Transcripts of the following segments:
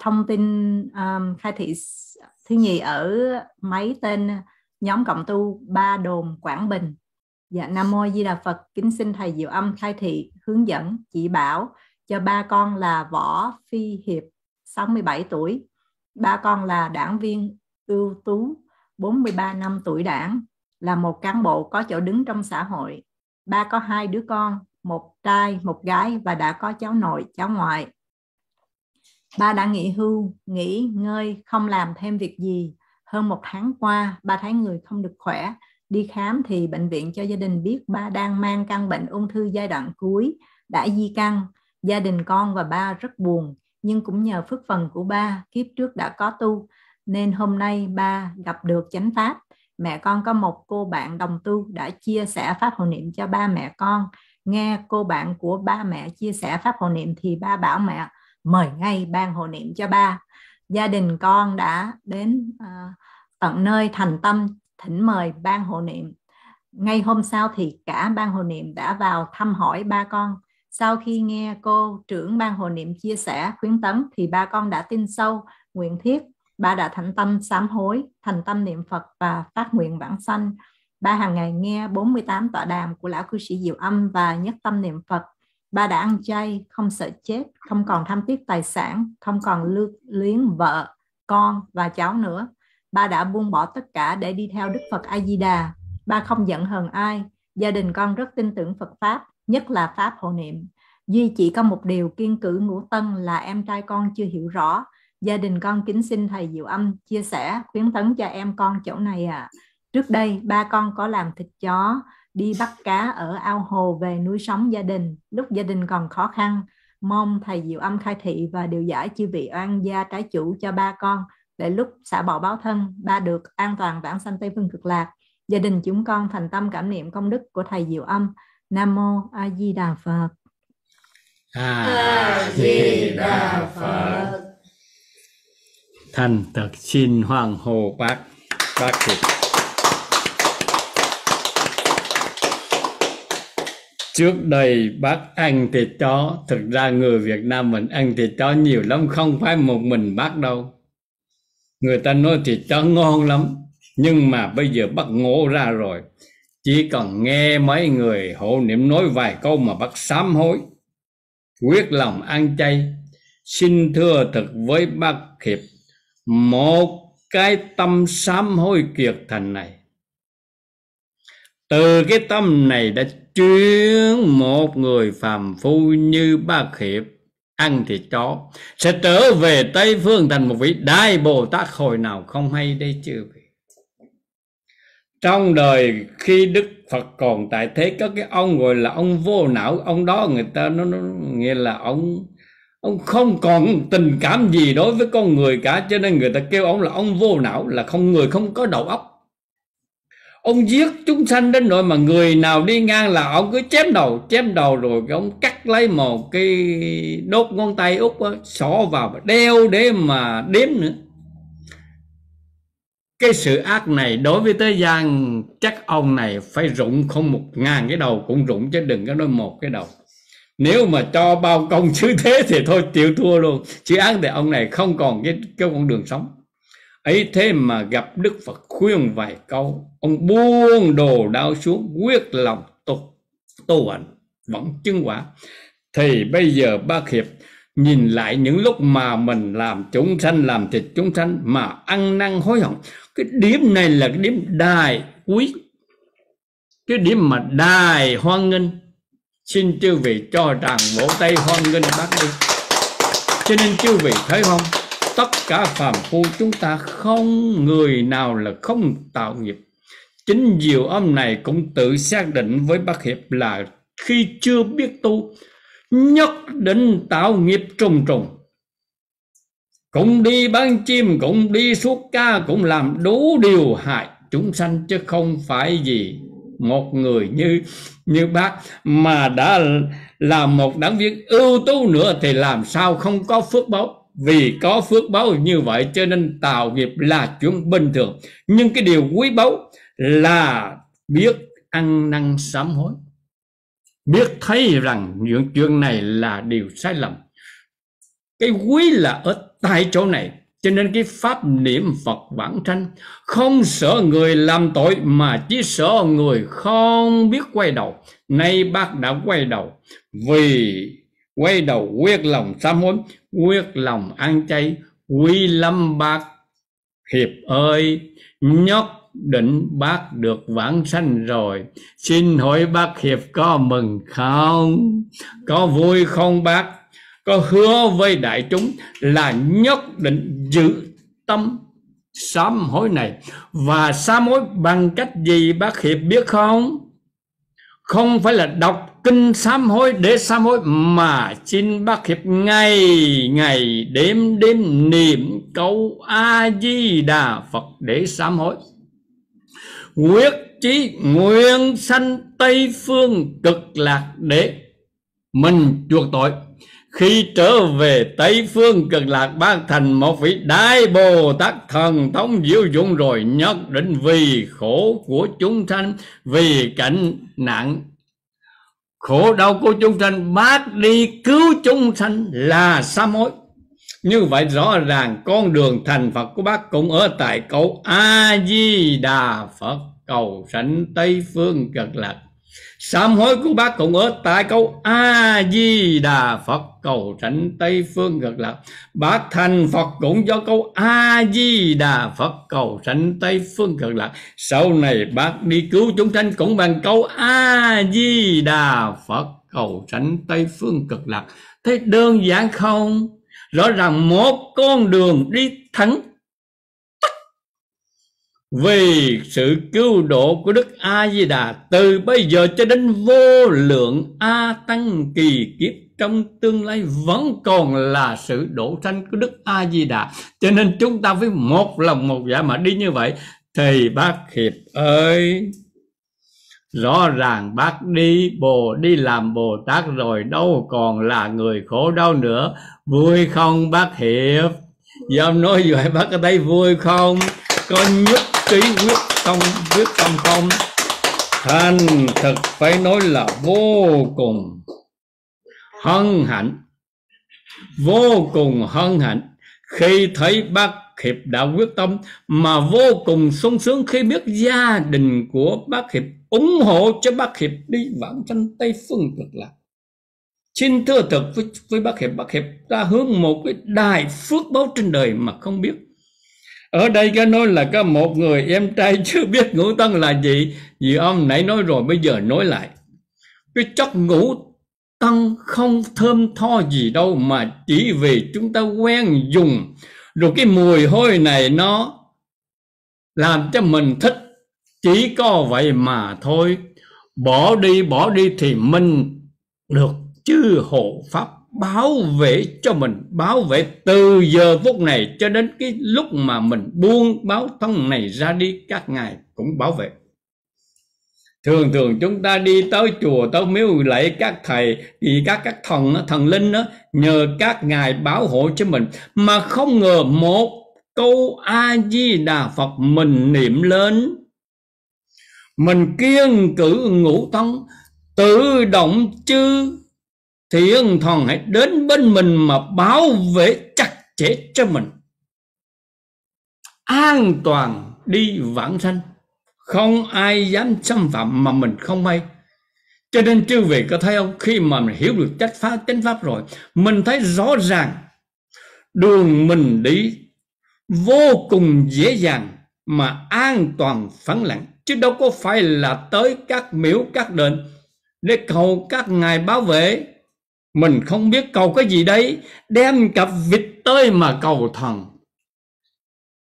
thông tin um, khai thị thứ nhì ở máy tên nhóm cộng tu ba đồn Quảng Bình. Dạ nam mô di đà phật. Kính xin thầy diệu âm khai thị hướng dẫn chỉ bảo cho ba con là võ phi hiệp 67 tuổi. Ba con là đảng viên ưu tú 43 năm tuổi đảng là một cán bộ có chỗ đứng trong xã hội. Ba có hai đứa con một trai một gái và đã có cháu nội cháu ngoại ba đã nghỉ hưu, nghỉ ngơi, không làm thêm việc gì. Hơn một tháng qua, ba thấy người không được khỏe. Đi khám thì bệnh viện cho gia đình biết ba đang mang căn bệnh ung thư giai đoạn cuối, đã di căn. Gia đình con và ba rất buồn, nhưng cũng nhờ phước phần của ba, kiếp trước đã có tu. Nên hôm nay ba gặp được chánh pháp. Mẹ con có một cô bạn đồng tu đã chia sẻ pháp hộ niệm cho ba mẹ con. Nghe cô bạn của ba mẹ chia sẻ pháp hộ niệm thì ba bảo mẹ mời ngay ban hộ niệm cho ba. Gia đình con đã đến à, tận nơi thành tâm thỉnh mời ban hộ niệm. Ngay hôm sau thì cả ban hộ niệm đã vào thăm hỏi ba con. Sau khi nghe cô trưởng ban hộ niệm chia sẻ khuyến tấn thì ba con đã tin sâu nguyện thiết. Ba đã thành tâm sám hối thành tâm niệm phật và phát nguyện vãng sanh. Ba hàng ngày nghe 48 tọa đàm của lão cư sĩ diệu âm và nhất tâm niệm phật ba đã ăn chay, không sợ chết, không còn tham tiếc tài sản, không còn lưu luyến vợ, con và cháu nữa. Ba đã buông bỏ tất cả để đi theo đức phật a di đà ba không giận hờn ai. Gia đình con rất tin tưởng phật pháp, nhất là pháp hộ niệm. Duy chỉ có một điều kiên cử ngũ tân là em trai con chưa hiểu rõ. Gia đình con kính xin thầy diệu âm chia sẻ, khuyến tấn cho em con chỗ này à trước đây, ba con có làm thịt chó đi bắt cá ở ao hồ về nuôi sống gia đình. Lúc gia đình còn khó khăn mong thầy diệu âm khai thị và điều giải chư vị oan gia trái chủ cho ba con. Để lúc xả bỏ báo thân ba được an toàn vãng sanh tây phương cực lạc. Gia đình chúng con thành tâm cảm niệm công đức của thầy diệu âm. Nam mô a di đà phật. A di đà phật. Thành thật xin hoàng hồ bác bác thịt trước đây, bác ăn thịt chó. Thực ra người Việt Nam mình ăn thịt chó nhiều lắm, không phải một mình bác đâu. Người ta nói thịt chó ngon lắm, nhưng mà bây giờ bác ngộ ra rồi. Chỉ cần nghe mấy người hộ niệm nói vài câu mà bác sám hối. Quyết lòng ăn chay. Xin thưa thật với bác hiệp, một cái tâm sám hối kiệt thành này. Từ cái tâm này đã chuyến một người phàm phu như bác hiệp. Ăn thịt chó. Sẽ trở về tây phương thành một vị đại bồ tát. Hồi nào không hay đây chưa vị? Trong đời khi đức phật còn tại thế có cái ông gọi là ông vô não. Ông đó người ta nó, nó nghĩa là ông ông không còn tình cảm gì đối với con người cả. Cho nên người ta kêu ông là ông vô não là không người không có đầu óc ông giết chúng sanh đến nỗi mà người nào đi ngang là ông cứ chém đầu chém đầu rồi cái ông cắt lấy một cái đốt ngón tay út xỏ vào và đeo để mà đếm nữa. Cái sự ác này đối với thế gian, chắc ông này phải rụng không một ngàn cái đầu cũng rụng chứ đừng có nói một cái đầu. Nếu mà cho bao công chứ thế thì thôi, chịu thua luôn. Chứ ác thì ông này không còn cái cái con đường sống ấy thế mà gặp đức phật khuyên vài câu, ông buông đồ đau xuống, quyết lòng tu tu hành vẫn chứng quả. Thì bây giờ bác hiệp nhìn lại những lúc mà mình làm chúng sanh, làm thịt chúng sanh mà ăn năn hối hận, cái điểm này là cái điểm đài quý. Cái điểm mà đài hoan nghênh. Xin chư vị cho rằng vỗ tay hoan nghênh bác đi cho nên chư vị thấy không? Tất cả phàm phu chúng ta không người nào là không tạo nghiệp. Chính diệu âm này cũng tự xác định với bác hiệp là khi chưa biết tu, nhất định tạo nghiệp trùng trùng. Cũng đi bán chim, cũng đi suốt ca, cũng làm đủ điều hại chúng sanh chứ không phải gì một người như như bác mà đã là một đảng viên ưu tú nữa thì làm sao không có phước báo? Vì có phước báo như vậy cho nên tạo nghiệp là chuyện bình thường. Nhưng cái điều quý báu là biết ăn năn sám hối. Biết thấy rằng những chuyện này là điều sai lầm. Cái quý là ở tại chỗ này, cho nên cái pháp niệm Phật bản tranh, không sợ người làm tội mà chỉ sợ người không biết quay đầu. Nay bác đã quay đầu. Vì quay đầu quyết lòng sám hối, quyết lòng ăn chay, quy lâm bác. Hiệp ơi nhất định bác được vãng sanh rồi. Xin hỏi bác hiệp có mừng không? Có vui không bác? Có hứa với đại chúng là nhất định giữ tâm sám hối này. Và sám hối bằng cách gì bác hiệp biết không? Không phải là đọc kinh sám hối để sám hối, mà xin bác hiệp ngày ngày đêm đêm niệm câu a di đà phật để sám hối. Quyết chí nguyện sanh, tây phương, cực lạc để mình chuộc tội. Khi trở về tây phương, cực lạc ban thành một vị đại bồ tát thần thống diệu dụng rồi nhất định vì khổ của chúng sanh, vì cảnh nạn khổ đau của chúng sanh, bác đi cứu chúng sanh là sa mối. Như vậy rõ ràng con đường thành Phật của bác cũng ở tại câu A Di Đà Phật, cầu sanh Tây phương cực lạc sám hối của bác cũng ở tại câu a di đà phật. Cầu tránh tây phương cực lạc bác thành phật cũng do câu a di đà phật. Cầu tránh tây phương cực lạc sau này bác đi cứu chúng sanh cũng bằng câu a di đà phật. Cầu tránh tây phương cực lạc. Thế đơn giản không? Rõ ràng một con đường đi thẳng vì sự cứu độ của Đức A Di Đà từ bây giờ cho đến vô lượng a tăng kỳ kiếp trong tương lai vẫn còn là sự đổ sanh của Đức A Di Đà. Cho nên chúng ta với một lòng một dạ mà đi như vậy thì bác Hiệp ơi, rõ ràng bác đi bồ, đi làm bồ tát rồi, đâu còn là người khổ đau nữa. Vui không bác hiệp? Dạ, Dám nói vậy, bác có thấy vui không? Con nhất trí quyết tâm quyết tâm không? Thành thực phải nói là vô cùng hân hạnh. Vô cùng hân hạnh. Khi thấy bác hiệp đã quyết tâm mà vô cùng sung sướng khi biết gia đình của bác hiệp ủng hộ cho bác hiệp đi vãng tranh tây phương cực lạc. Xin thưa thật với, với bác hiệp bác hiệp ta hướng một cái đài phước báo trên đời mà không biết ở đây cái nói là có một người em trai chưa biết ngũ tân là gì. Vì ông nãy nói rồi, bây giờ nói lại. Cái chất ngũ tân không thơm tho gì đâu, mà chỉ vì chúng ta quen dùng. Rồi cái mùi hôi này nó làm cho mình thích. Chỉ có vậy mà thôi. Bỏ đi bỏ đi thì mình được chư hộ pháp bảo vệ cho mình, bảo vệ từ giờ phút này cho đến cái lúc mà mình buông báo thân này ra đi, các ngài cũng bảo vệ. Thường thường chúng ta đi tới chùa, tới miếu lạy các thầy, thì các các thần thần linh đó, nhờ các ngài bảo hộ cho mình, mà không ngờ một câu a di đà phật mình niệm lên. Mình kiên cử ngũ thân tự động chư thiên thần hãy đến bên mình mà bảo vệ chặt chẽ cho mình. An toàn đi vãng sanh. Không ai dám xâm phạm mà mình không may. Cho nên chư vị có thấy không? Khi mà mình hiểu được trách pháp chánh pháp rồi, mình thấy rõ ràng đường mình đi vô cùng dễ dàng mà an toàn phẳng lặng. Chứ đâu có phải là tới các miếu, các đền để cầu các ngài bảo vệ mình không biết cầu cái gì đấy, đem cặp vịt tới mà cầu thần.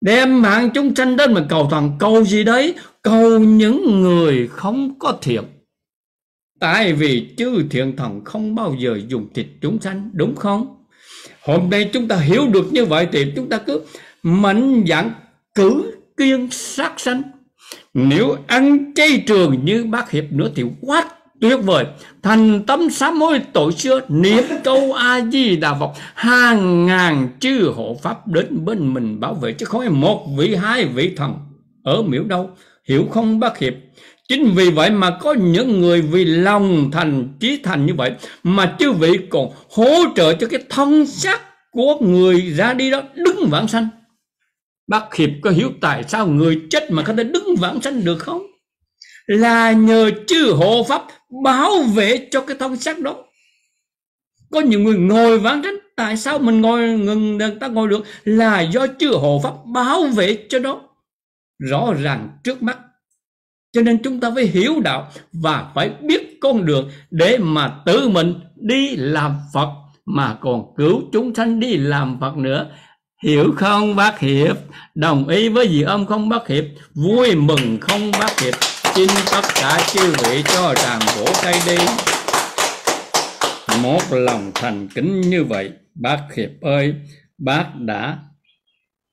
Đem mạng chúng sanh đến mà cầu thần, cầu gì đấy? Cầu những người không có thiện. Tại vì chư thiện thần không bao giờ dùng thịt chúng sanh, đúng không? Hôm nay chúng ta hiểu được như vậy thì chúng ta cứ mạnh dạn cử kiên sát sanh. Nếu ăn chay trường như bác hiệp nữa thì quá tuyệt vời. Thành tâm sám hối tội xưa, niệm câu a di đà phật. Hàng ngàn chư hộ pháp đến bên mình bảo vệ, chứ không phải một vị, hai vị thần ở miễu đâu. Hiểu không, bác hiệp? Chính vì vậy mà có những người vì lòng thành, trí thành như vậy, mà chư vị còn hỗ trợ cho cái thân xác của người ra đi đó đứng vãng sanh. Bác hiệp có hiểu tại sao người chết mà có thể đứng vãng sanh được không? Là nhờ chư hộ pháp bảo vệ cho cái thân xác đó có nhiều người ngồi ván trách tại sao mình ngồi ngừng người ta ngồi được là do chư hộ pháp bảo vệ cho đó rõ ràng trước mắt cho nên chúng ta phải hiểu đạo và phải biết con đường để mà tự mình đi làm Phật, mà còn cứu chúng sanh đi làm Phật nữa. Hiểu không bác Hiệp? Đồng ý với gì ông không bác Hiệp? Vui mừng không bác Hiệp? Xin tất cả chư vị cho rằng vỗ tay đi. Một lòng thành kính như vậy, bác Hiệp ơi, bác đã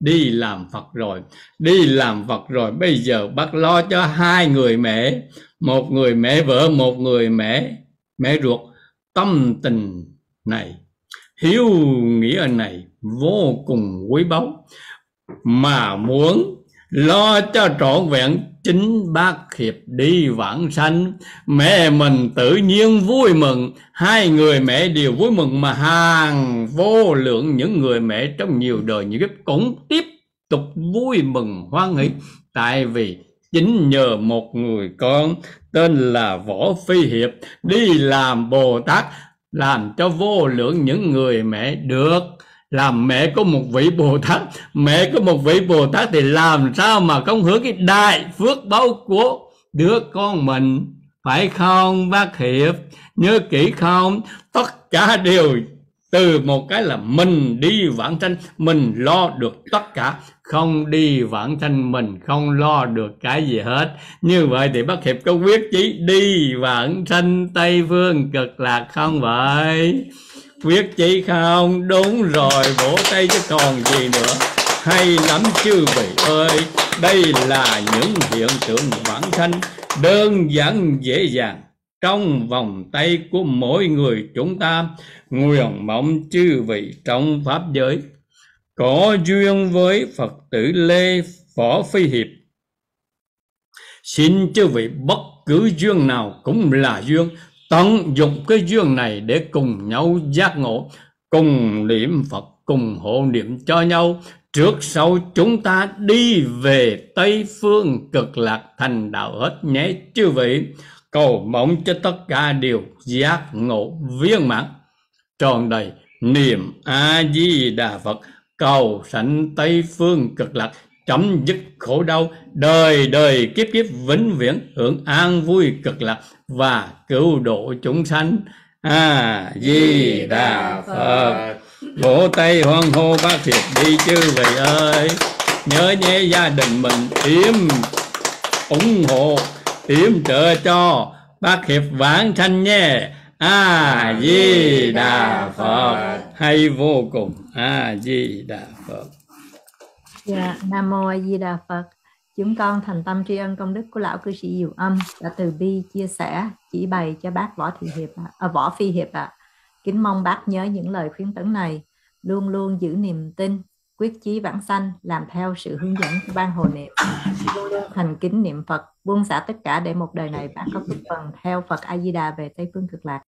đi làm Phật rồi. Đi làm Phật rồi bây giờ bác lo cho hai người mẹ. Một người mẹ vợ một người mẹ mẹ ruột. Tâm tình này hiếu nghĩa này vô cùng quý báu. Mà muốn lo cho trọn vẹn chính bác hiệp đi vãng sanh. Mẹ mình tự nhiên vui mừng. Hai người mẹ đều vui mừng mà hàng vô lượng những người mẹ trong nhiều đời nhiều kiếp cũng tiếp tục vui mừng hoan hỷ. Tại vì chính nhờ một người con tên là võ phi hiệp đi làm bồ tát, làm cho vô lượng những người mẹ được làm mẹ có một vị bồ tát. Mẹ có một vị bồ tát thì làm sao mà không hưởng cái đại phước báo của đứa con mình? Phải không, bác hiệp? Nhớ kỹ không? Tất cả đều từ một cái là mình đi vãng sanh, mình lo được tất cả. Không đi vãng sanh, mình không lo được cái gì hết. Như vậy thì bác hiệp có quyết chí đi vãng sanh tây phương cực lạc không vậy? Quyết chí không? Đúng rồi vỗ tay chứ còn gì nữa. Hay lắm chư vị ơi đây là những hiện tượng bản thân đơn giản dễ dàng. Trong vòng tay của mỗi người chúng ta nguyện mong chư vị trong pháp giới có duyên với Phật tử Lê Phỏ Phi Hiệp. Xin chư vị bất cứ duyên nào cũng là duyên, tận dụng cái duyên này để cùng nhau giác ngộ, cùng niệm Phật, cùng hộ niệm cho nhau. Trước sau chúng ta đi về Tây Phương cực lạc thành đạo hết nhé chư vị. Cầu mong cho tất cả đều giác ngộ viên mãn, tròn đầy niềm A-di-đà Phật cầu sanh tây phương cực lạc chấm dứt khổ đau, đời đời kiếp kiếp vĩnh viễn hưởng an vui cực lạc và cứu độ chúng sanh. A di đà phật. Vỗ tay hoan hô bác thiệt đi chư vị ơi. Nhớ nhé gia đình mình yếm ủng hộ yếm trợ cho bác hiệp vãng sanh nhé. A di đà phật. Hay vô cùng. A di đà phật dạ nam mô a di đà phật. Chúng con thành tâm tri ân công đức của lão cư sĩ diệu âm đã từ bi chia sẻ chỉ bày cho bác võ thị hiệp à, võ phi hiệp ạ. À. kính mong bác nhớ những lời khuyến tấn này luôn luôn giữ niềm tin quyết chí vãng sanh làm theo sự hướng dẫn của ban hồ niệm. Luôn luôn thành kính niệm phật buông xả tất cả để một đời này bác có phước phần theo phật a di đà về tây phương cực lạc.